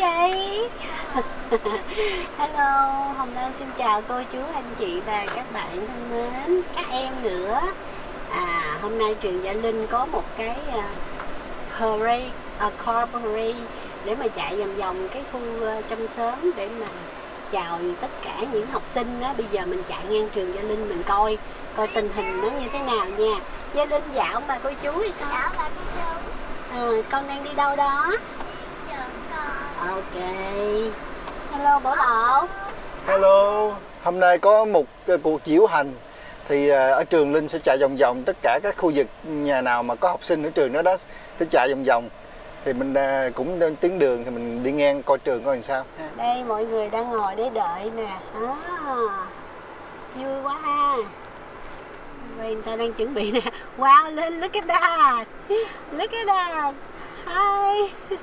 vậy? Hello hồng lan xin chào cô chú anh chị và các bạn thân mến các em nữa. À hôm nay trường gia linh có một cái uh, parade uh, car parade để mà chạy vòng vòng cái khu uh, trong xóm để mà chào tất cả những học sinh đó bây giờ mình chạy ngang trường gia linh mình coi coi tình hình nó như thế nào nha. Gia linh dạo bà cô chú đi con. Dạ bà đi đâu? à, con đang đi đâu đó ok. Hello bảo bảo Hello, hôm nay có một ờ, cuộc diễu hành. Thì ờ, ở trường Linh sẽ chạy vòng vòng tất cả các khu vực nhà nào mà có học sinh ở trường đó đó sẽ chạy vòng vòng. Thì mình ờ, cũng đang tiến đường thì mình đi ngang coi trường coi làm sao. Ha. đây mọi người đang ngồi để đợi nè. À, vui quá ha. Vậy người ta đang chuẩn bị nè. Wow lên look at that. Look at that. Hi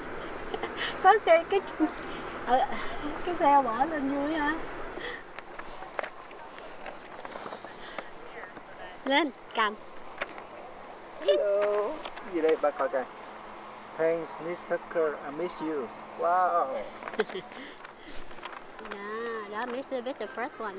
có xe cái ờ, cái xe bỏ lên vui hả lên cầm Hello. Gì đây ba coi coi. Thanks Mr. Kerr, I miss you. Wow. yeah đó Mr. Viết the first one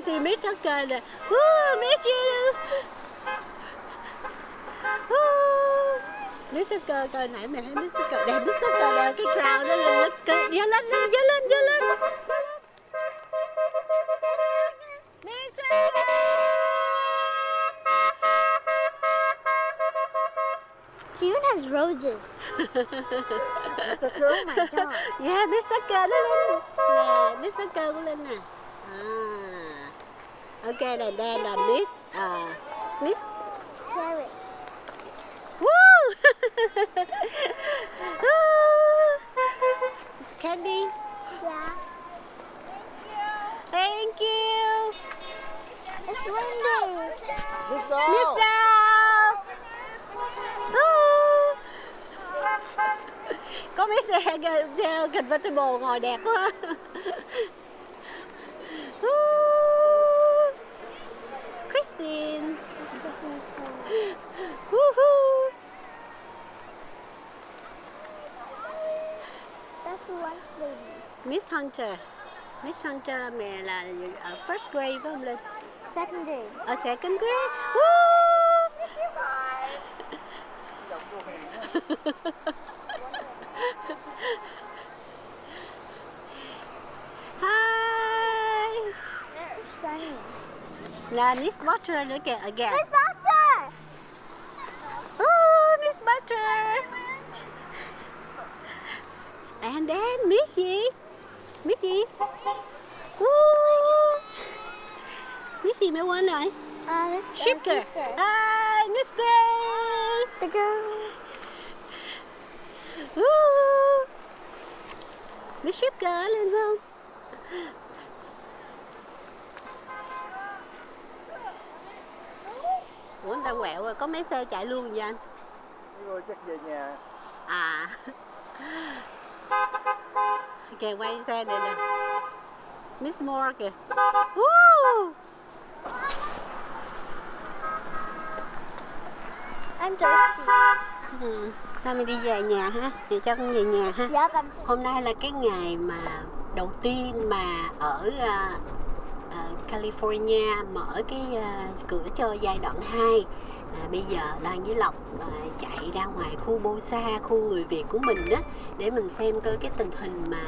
Si Miss Tucker nè. Woo Miss you Woo. Miss Tucker coi nãy mày thấy Miss Tucker đẹp Miss Tucker đeo cái crown đó lên lên cơ dơ lên lên dơ lên dơ lên. She even has roses. oh my god. Yeah Miss Tucker đó lên nè Miss Tucker của Linh nè. À. Ok là đây là Miss à, Miss Cherry. Woo! It's candy. Yeah. Thank you. It's windy. Miss Miss Đào. Woo! Có mấy xe xe convertible ngồi đẹp quá. Woo! Christine. Woohoo! That's lady. Miss Hunter. Miss Hunter mẹ là ở first grade phải không Linh? Second grade. Ở second grade. Woo! Là Miss Butter nữa kìa again. Miss Doctor! Oh, Miss Butter. And then Miss gì? Miss gì? Woo! Miss gì mẹ quên rồi? Uh, Miss Shipker. Shipker. Hi, Miss Grace. The girl. Woo! Miss Shipker lên không? Ủa người ta quẹo rồi, có mấy xe chạy luôn vậy anh? Ôi, chắc về nhà. À Kìa quay xe này nè Miss Moore kìa Woo! I'm thirsty. ừ. Thôi mình đi về nhà ha Thì cho con về nhà ha Yeah, I'm Hôm nay là cái ngày mà đầu tiên mà ở À, California mở cái uh, cửa cho giai đoạn 2 à, Bây giờ đang với Lộc à, chạy ra ngoài khu Bosa, khu người Việt của mình đó Để mình xem coi cái tình hình mà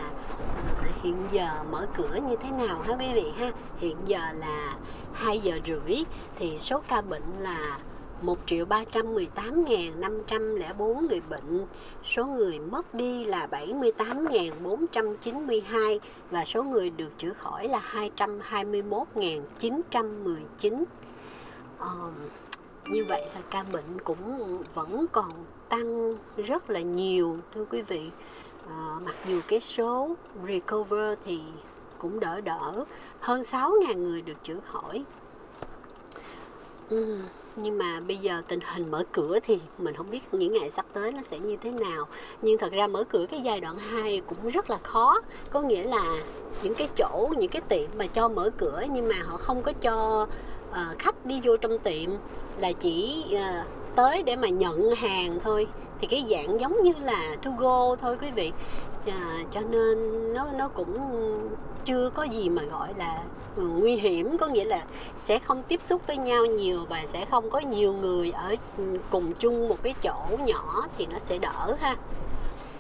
à, hiện giờ mở cửa như thế nào ha quý vị ha. Hiện giờ là 2 giờ rưỡi thì số ca bệnh là 1 triệu 318 504 người bệnh, số người mất đi là 78 492 và số người được chữa khỏi là 221 919. Ờ, như vậy là ca bệnh cũng vẫn còn tăng rất là nhiều thưa quý vị. À, mặc dù cái số recover thì cũng đỡ đỡ hơn 6.000 người được chữa khỏi Uhm nhưng mà bây giờ tình hình mở cửa thì mình không biết những ngày sắp tới nó sẽ như thế nào. Nhưng thật ra mở cửa cái giai đoạn 2 cũng rất là khó. Có nghĩa là những cái chỗ những cái tiệm mà cho mở cửa nhưng mà họ không có cho uh, khách đi vô trong tiệm là chỉ uh, tới để mà nhận hàng thôi. Thì cái dạng giống như là to go thôi quý vị à, cho nên nó nó cũng chưa có gì mà gọi là ừ, nguy hiểm. Có nghĩa là sẽ không tiếp xúc với nhau nhiều và sẽ không có nhiều người ở ừ, cùng chung một cái chỗ nhỏ thì nó sẽ đỡ ha.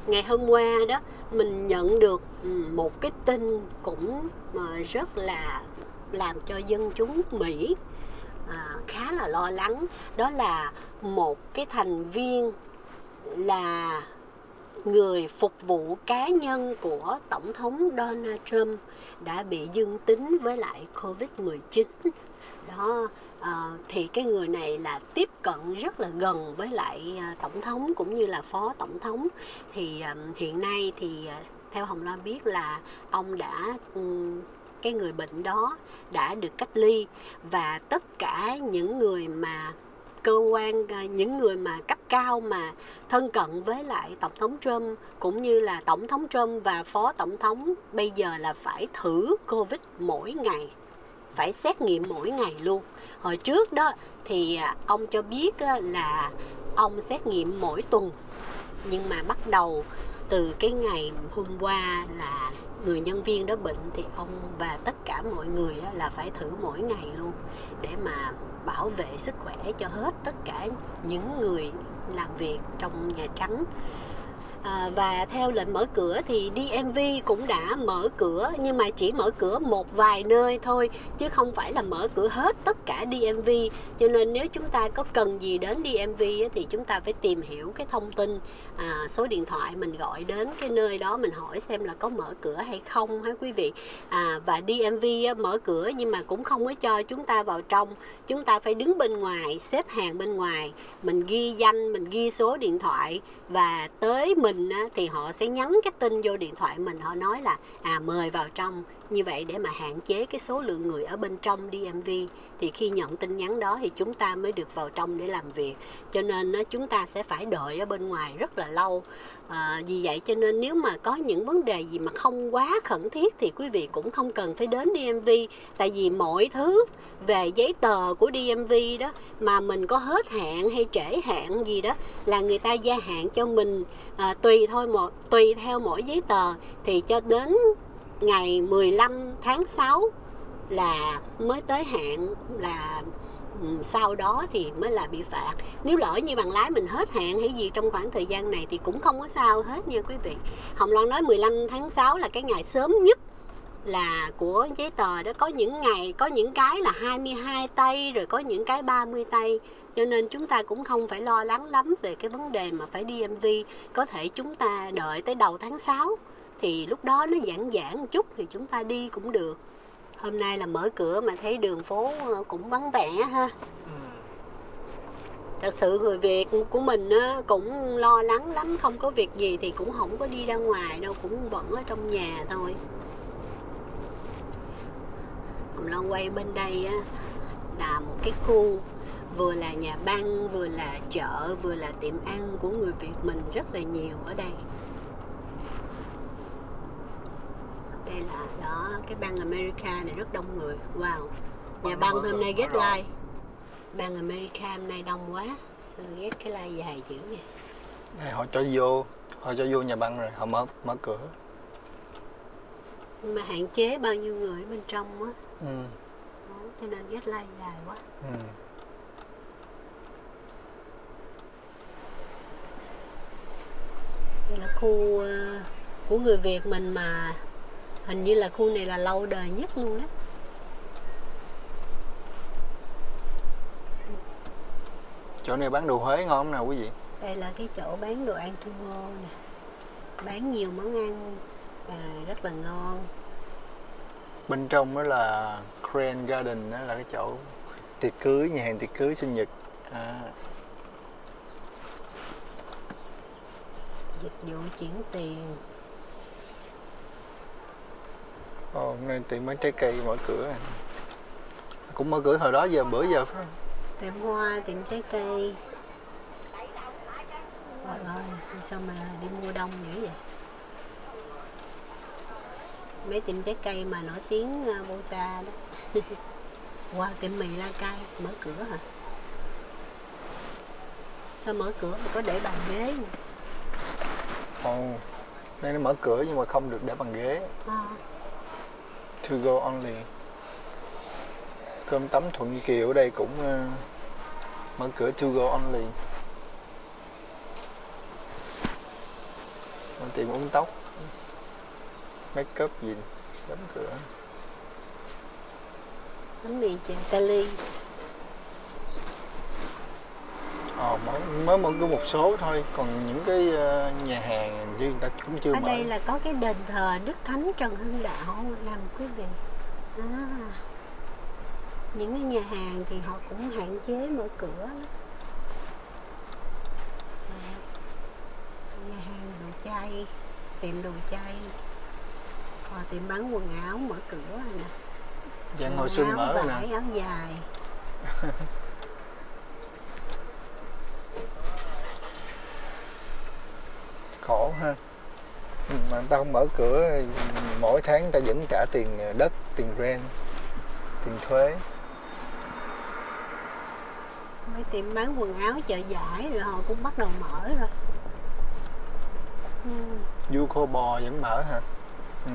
Ngày hôm qua đó mình nhận được ừ, một cái tin cũng ờ, rất là làm cho dân chúng mỹ à, khá là lo lắng. Đó là một cái thành viên là người phục vụ cá nhân của tổng thống Donald Trump đã bị dương tính với lại Covid-19 đó à, thì cái người này là tiếp cận rất là gần với lại ờ, tổng thống cũng như là phó tổng thống. Thì à, hiện nay thì theo Hồng Loan biết là ông đã um, cái người bệnh đó đã được cách ly và tất cả những người mà cơ quan à, những người mà cấp cao mà thân cận với lại tổng thống Trump cũng như là tổng thống Trump và phó tổng thống bây giờ là phải thử Covid mỗi ngày, phải xét nghiệm mỗi ngày luôn. Hồi trước đó thì à, ông cho biết là ông xét nghiệm mỗi tuần, nhưng mà bắt đầu từ cái ngày hôm qua là người nhân viên đó bệnh thì ông và tất cả mọi người là phải thử mỗi ngày luôn để mà bảo vệ sức khỏe cho hết tất cả những người làm việc trong nhà trắng. À, và theo lệnh mở cửa thì DMV cũng đã mở cửa nhưng mà chỉ mở cửa một vài nơi thôi chứ không phải là mở cửa hết tất cả DMV cho nên nếu chúng ta có cần gì đến DMV thì chúng ta phải tìm hiểu cái thông tin à, số điện thoại mình gọi đến cái nơi đó mình hỏi xem là có mở cửa hay không hả quý vị. À, và DMV mở cửa nhưng mà cũng không có cho chúng ta vào trong. Chúng ta phải đứng bên ngoài xếp hàng bên ngoài mình ghi danh mình ghi số điện thoại và tới mình mình á, thì họ sẽ nhắn cái tin vô điện thoại mình họ nói là à mời vào trong như vậy để mà hạn chế cái số lượng người ở bên trong DMV thì khi nhận tin nhắn đó thì chúng ta mới được vào trong để làm việc. Cho nên nó chúng ta sẽ phải đợi ở bên ngoài rất là lâu. À, vì vậy cho nên nếu mà có những vấn đề gì mà không quá khẩn thiết thì quý vị cũng không cần phải đến DMV tại vì mọi thứ về giấy tờ của DMV đó mà mình có hết hạn hay trễ hạn gì đó là người ta gia hạn cho mình. À, tùy thôi một tùy theo mỗi giấy tờ. Thì cho đến ngày 15 tháng 6 là mới tới hạn, là sau đó thì mới là bị phạt. Nếu lỡ như bằng lái mình hết hạn hay gì trong khoảng thời gian này thì cũng không có sao hết nha quý vị. Hồng Loan nói 15 tháng 6 là cái ngày sớm nhất là của giấy tờ đó. Có những ngày, có những cái là 22 tay, rồi có những cái 30 tay. Cho nên chúng ta cũng không phải lo lắng lắm về cái vấn đề mà phải đi MV có thể chúng ta đợi tới đầu tháng 6 thì lúc đó nó giãn giãn một chút thì chúng ta đi cũng được. Hôm nay là mở cửa mà thấy đường phố ờ, cũng vắng vẻ ha. Ừ. thật sự người việt của mình cũng lo lắng lắm không có việc gì thì cũng không có đi ra ngoài đâu cũng vẫn ở trong nhà thôi. Hồng loan quay bên đây là một cái khu vừa là nhà băng vừa là chợ vừa là tiệm ăn của người việt mình rất là nhiều ở đây đây là đó cái bang America này rất đông người. Wow. Nhà băng hôm nay ghét like bang America hôm nay đông quá. Sao ghét cái like dài dữ vậy? Này họ cho vô họ cho vô nhà băng rồi họ mở mở cửa. Mà hạn chế bao nhiêu người bên trong á. Ừ. đó, cho nên ghét like dài quá. Ừ. đây là khu uh, của người Việt mình mà hình như là khu này là lâu đời nhất luôn á. Chỗ này bán đồ Huế ngon không nào quý vị? Đây là cái chỗ bán đồ ăn thu ngô nè. Bán nhiều món ăn và rất là ngon. Bên trong đó là Crane Garden đó là cái chỗ tiệc cưới nhà hàng tiệc cưới sinh nhật. À. dịch vụ chuyển tiền Ồ, hôm nay tiệm bán trái cây mở cửa à. Cũng mở cửa hồi đó giờ bữa giờ phải không? tiệm hoa tiệm trái cây Trời ơi, sao mà đi mua đông dữ vậy? Mấy tiệm trái cây mà nổi tiếng uh, Bosa đó. wow, tiệm mì la cai mở cửa hả? Sao mở cửa mà có để bàn ghế? Ồ, đây nó mở cửa nhưng mà không được để bằng ghế. À, To go only. Cơm tấm Thuận Kiều ở đây cũng uh, mở cửa to go only. mình tìm uống tóc, make up gì đóng cửa. bánh mì chè ly Ờ, mới, mở cửa một số thôi, còn những cái ờ, nhà hàng như người ta cũng chưa Ở mở. đây là có cái đền thờ Đức Thánh Trần Hưng Đạo nằm quý vị. À, những cái nhà hàng thì họ cũng hạn chế mở cửa. À, nhà hàng đồ chay, tiệm đồ chay, hoặc tiệm bán quần áo mở cửa rồi nè. Dạng Quần hồi xuân mở rồi nè. áo dài. Ừ, mà người ta không mở cửa mỗi tháng người ta vẫn trả tiền đất tiền rent tiền thuế Mấy tiệm bán quần áo chợ giải rồi họ cũng bắt đầu mở rồi. Ừ. du khô bò vẫn mở hả ừ.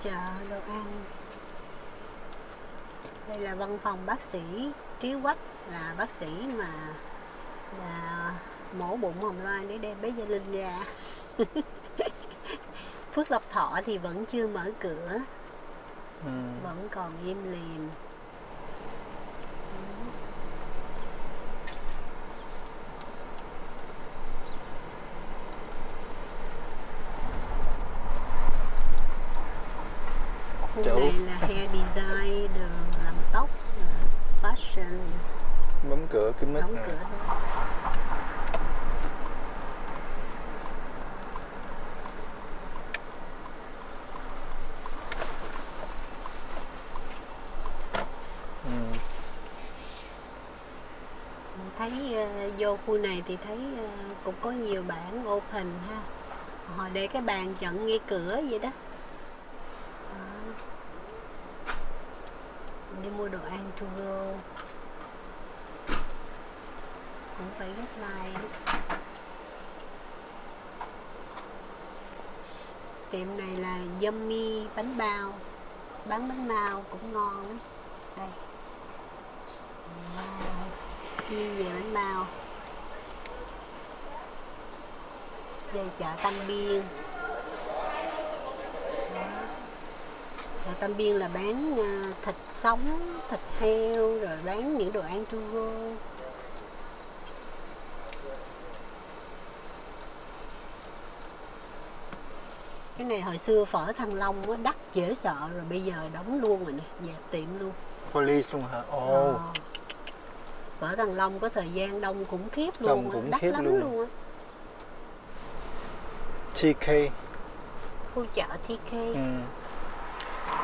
chợ đồ ăn đây là văn phòng bác sĩ trí quách là bác sĩ mà là mổ bụng hồng loan để đem bé gia linh ra. Phước lộc thọ thì vẫn chưa mở cửa. Ừ. vẫn còn im lìm Khu Chỗ- này là hair design, đường làm tóc, rồi fashion, bấm cửa cái mic đóng nè. cửa thôi. ừ. thấy ờ, vô khu này thì thấy ờ, cũng có nhiều bảng open ha. Họ để cái bàn chặn ngay cửa vậy đó. Đi mua đồ ăn to go cũng phải rất like tiệm này là yummy bánh bao. Bán bánh bao cũng ngon lắm. Đây. Wow. Chiên về bánh bao. Dây chợ Tam Biên chợ Tam Biên là bán ờ, thịt sống thịt heo rồi bán những đồ ăn to go cái này hồi xưa phở thăng long á đắt dễ sợ rồi bây giờ đóng luôn rồi nè dẹp tiệm luôn police luôn hả ồ Ờ. Phở Thăng Long có thời gian đông khủng khiếp luôn Đông khủng đắt khiếp lắm luôn. luôn á. TK Khu chợ TK. ừ.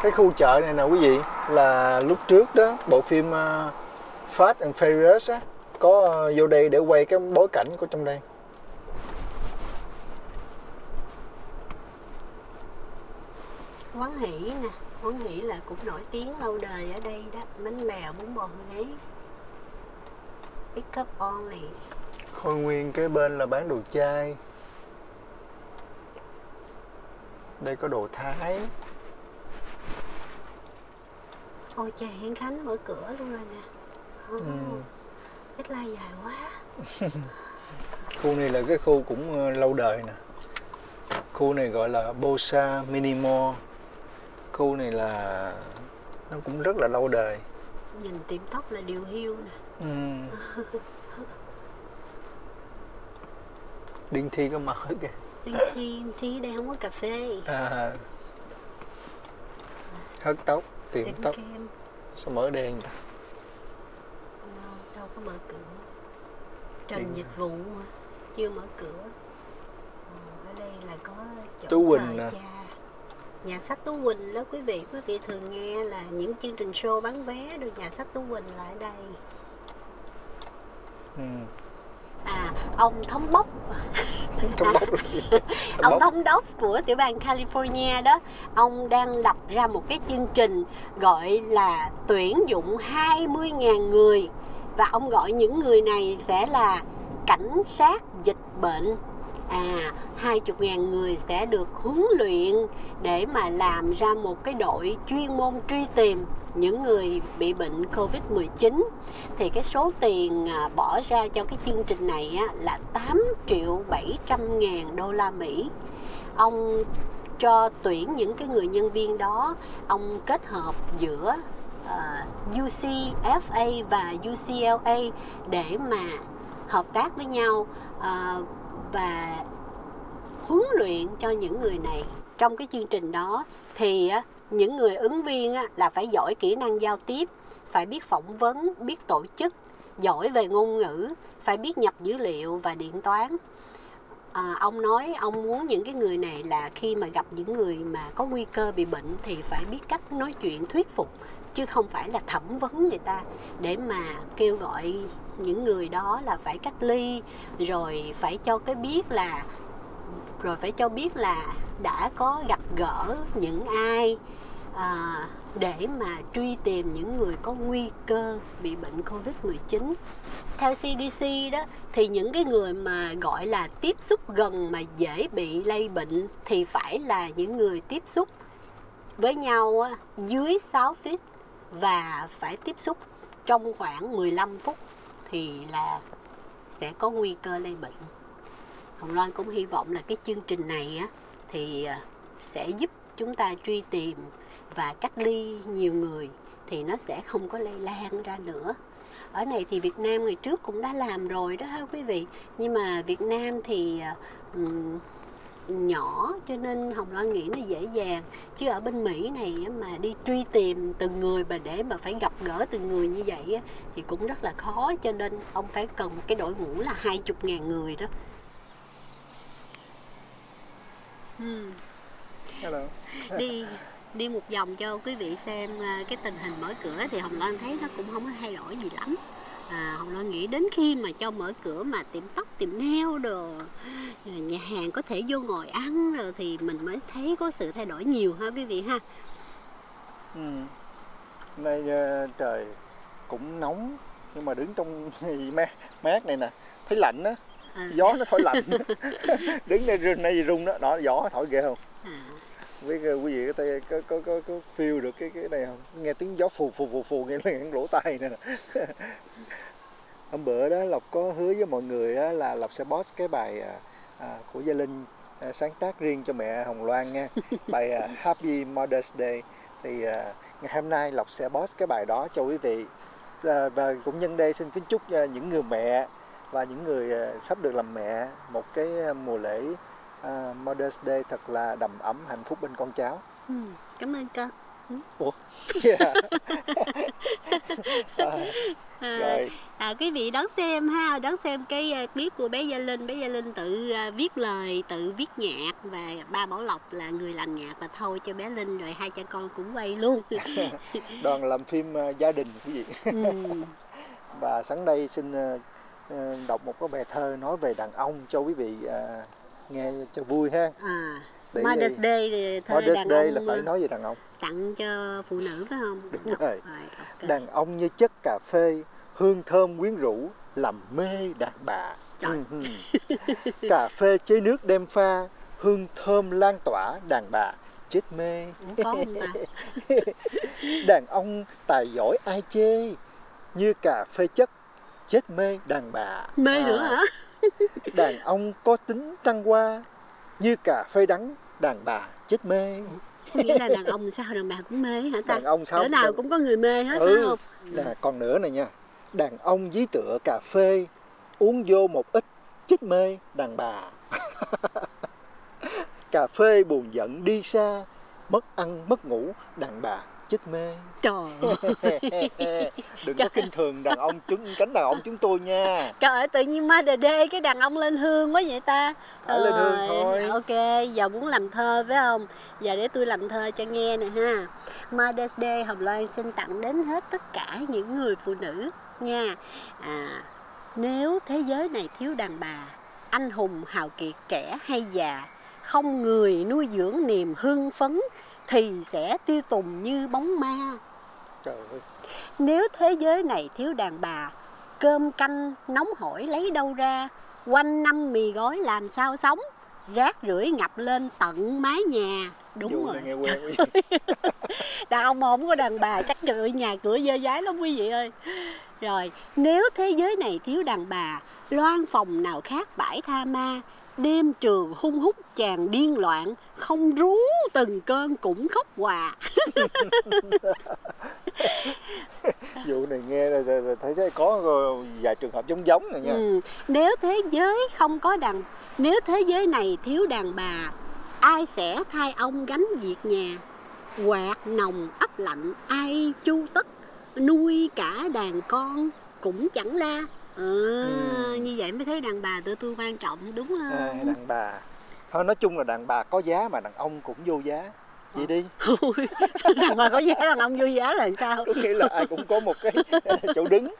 cái khu chợ này nè quý vị là lúc trước đó bộ phim uh, Fast and Furious á có ờ, vô đây để quay cái bối cảnh của trong đây Quán Hỷ nè, Quán Hỷ là cũng nổi tiếng lâu đời ở đây đó, bánh bèo bún bò Huế. Pick up only. Khôi Nguyên kế bên là bán đồ chai đây có đồ Thái Ôi trời Hiển Khánh mở cửa luôn rồi nè. Oh, ừ. Ít lai dài quá. khu này là cái khu cũng ờ, lâu đời nè khu này gọi là Bosa Mini Mall khu này là nó cũng rất là lâu đời Nhìn tiệm tóc là điều hiu nè. ừ. Điên Thi có mở kìa Đi thi, thi đây không có cà phê. à, hớt tóc tiệm tóc kem. sao mở đèn ta Đâu, đâu có mở cửa. Trần dịch vụ mà, chưa mở cửa. Ờ, ở đây là có chỗ Tú Quỳnh nè. cha. nhà sách Tú Quỳnh đó quý vị quý vị thường nghe là những chương trình show bán vé được nhà sách Tú Quỳnh là ở đây ừ. À ông thống đốc. Thống đốc. Ông thống đốc. Của tiểu bang California đó. Ông đang lập ra một cái chương trình gọi là tuyển dụng 20.000 người. Và ông gọi những người này sẽ là cảnh sát dịch bệnh. À 20.000 người sẽ được huấn luyện để mà làm ra một cái đội chuyên môn truy tìm những người bị bệnh Covid-19 thì cái số tiền à, bỏ ra cho cái chương trình này là 8 triệu 700 ngàn đô la Mỹ. Ông cho tuyển những cái người nhân viên đó ông kết hợp giữa à, UCFA và UCLA để mà hợp tác với nhau à, và huấn luyện cho những người này. Trong cái chương trình đó thì những người ứng viên là phải giỏi kỹ năng giao tiếp phải biết phỏng vấn biết tổ chức giỏi về ngôn ngữ phải biết nhập dữ liệu và điện toán. À, ông nói ông muốn những cái người này là khi mà gặp những người mà có nguy cơ bị bệnh thì phải biết cách nói chuyện thuyết phục chứ không phải là thẩm vấn người ta. Để mà kêu gọi những người đó là phải cách ly rồi phải cho cái biết là rồi phải cho biết là đã có gặp gỡ những ai à, để mà truy tìm những người có nguy cơ bị bệnh Covid-19. Theo CDC đó thì những cái người mà gọi là tiếp xúc gần mà dễ bị lây bệnh thì phải là những người tiếp xúc với nhau dưới 6 feet và phải tiếp xúc trong khoảng 15 phút thì là sẽ có nguy cơ lây bệnh. Hồng Loan cũng hy vọng là cái chương trình này á thì à, sẽ giúp chúng ta truy tìm và cách ly nhiều người thì nó sẽ không có lây lan ra nữa. Ở này thì Việt Nam ngày trước cũng đã làm rồi đó ha quý vị. Nhưng mà Việt Nam thì um, nhỏ cho nên Hồng Loan nghĩ nó dễ dàng chứ ở bên Mỹ này mà đi truy tìm từng người mà để mà phải gặp gỡ từng người như vậy thì cũng rất là khó cho nên ông phải cần một cái đội ngũ là hai chục ngàn người đó Hmm, Hello. đi đi một vòng cho quý vị xem à, cái tình hình mở cửa thì Hồng Loan thấy nó cũng không có thay đổi gì lắm à, Hồng Loan nghĩ đến khi mà cho mở cửa mà tiệm tóc tiệm nail đồ rồi nhà hàng có thể vô ngồi ăn rồi thì mình mới thấy có sự thay đổi nhiều ha quý vị ha Ừ. Nay ờ, trời cũng nóng nhưng mà đứng trong mát, mát này nè thấy lạnh á à, gió nó thổi lạnh. Đứng đây rừng này rung đó. Đó gió thổi ghê không? À, ờ, quý vị có, có có có có feel được cái cái này không? Nghe tiếng gió phù phù phù phù nghe lên lỗ tai nè. Hôm bữa đó lộc có hứa với mọi người á, là lộc sẽ post cái bài à, à, của gia linh à, sáng tác riêng cho mẹ hồng loan nha. Bài à, happy mother's day. Thì à, ngày hôm nay lộc sẽ post cái bài đó cho quý vị. À, và cũng nhân đây xin kính chúc à, những người mẹ và những người à, sắp được làm mẹ một cái à, mùa lễ à, Mother's Day thật là đầm ấm hạnh phúc bên con cháu. ừ, cảm ơn con Ủa? Yeah. à, à, rồi, à, quý vị đón xem ha đón xem cái clip của bé Gia Linh bé Gia Linh tự viết lời tự viết nhạc và ba Bảo Lộc là người làm nhạc và thâu cho bé Linh rồi hai cha con cũng quay luôn đoàn làm phim gia đình quý vị. ừ. Và sáng đây xin đọc một cái bài thơ nói về đàn ông cho quý vị à, nghe cho vui ha. à, Để- Mother's Day thì thơ Mother's đàn Day ông là phải nói về đàn ông. tặng cho phụ nữ phải không Đúng Đọc. rồi. ok. Đàn ông như chất cà phê, hương thơm quyến rũ, làm mê đàn bà. Trời. Cà phê chế nước đem pha, hương thơm lan tỏa đàn bà chết mê. Đàn ông tài giỏi ai chê như cà phê chất chết mê đàn bà. Mê À, nữa hả? đàn ông có tính trăng hoa như cà phê đắng đàn bà chết mê. Nghĩa là đàn ông sao đàn bà cũng mê hả ta? Đàn ông sao cỡ nào đàn- cũng có người mê hết phải ừ, không? là còn nữa này nha. Đàn ông dưới tựa cà phê uống vô một ít chết mê đàn bà. Cà phê buồn giận đi xa mất ăn mất ngủ đàn bà chích mê. Trời đừng có kinh thường đàn ông chúng cánh đàn ông chúng tôi nha. Trời ơi tự nhiên Mother Day cái đàn ông lên hương quá vậy ta. Phải lên hương thôi. ok giờ muốn làm thơ phải không? Giờ để tôi làm thơ cho nghe nè ha. Mother's Day Hồng Loan xin tặng đến hết tất cả những người phụ nữ nha. À, nếu thế giới này thiếu đàn bà anh hùng hào kiệt trẻ hay già không người nuôi dưỡng niềm hưng phấn thì sẽ tiêu tùng như bóng ma. Trời ơi. Nếu thế giới này thiếu đàn bà cơm canh nóng hổi lấy đâu ra? Quanh năm mì gói làm sao sống? Rác rưởi ngập lên tận mái nhà. Đúng Vụ rồi. nghe quen đàn ông mà không có đàn bà chắc trời nhà cửa dơ dái lắm quý vị ơi. Rồi nếu thế giới này thiếu đàn bà loan phòng nào khác bãi tha ma đêm trường hung hút chàng điên loạn không rú từng cơn cũng khóc hòa vụ này nghe là, là, là thấy thấy có vài trường hợp giống giống này nha. Ừ, nếu thế giới không có đàn nếu thế giới này thiếu đàn bà ai sẽ thay ông gánh việc nhà? Quạt nồng ấp lạnh ai chu tất nuôi cả đàn con cũng chẳng la à, như vậy mới thấy đàn bà tụi tôi quan trọng đúng không? à, đàn bà. Thôi nói chung là đàn bà có giá mà đàn ông cũng vô giá vậy đi. Ôi, đàn bà có giá đàn ông vô giá là sao? Có nghĩa là ai cũng có một cái chỗ đứng.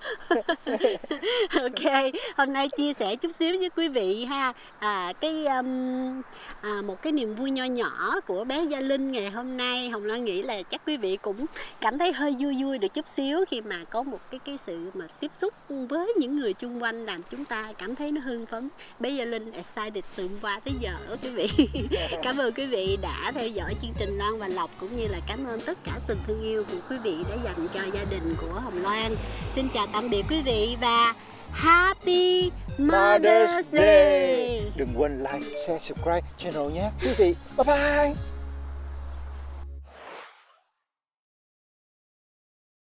Ok hôm nay chia sẻ chút xíu với quý vị ha. À, cái um, à, một cái niềm vui nho nhỏ của bé Gia Linh ngày hôm nay Hồng Loan nghĩ là chắc quý vị cũng cảm thấy hơi vui vui được chút xíu khi mà có một cái cái sự mà tiếp xúc với những người chung quanh làm chúng ta cảm thấy nó hưng phấn. Bé Gia Linh excited từ hôm qua tới giờ quý vị. Cảm ơn quý vị đã theo dõi chương trình Loan và Lộc cũng như là cảm ơn tất cả tình thương yêu của quý vị đã dành cho gia đình của Hồng Loan xin chào tạm biệt quý vị và Happy Mother's Day. Đừng quên like, share, subscribe channel nhé quý vị. Bye bye.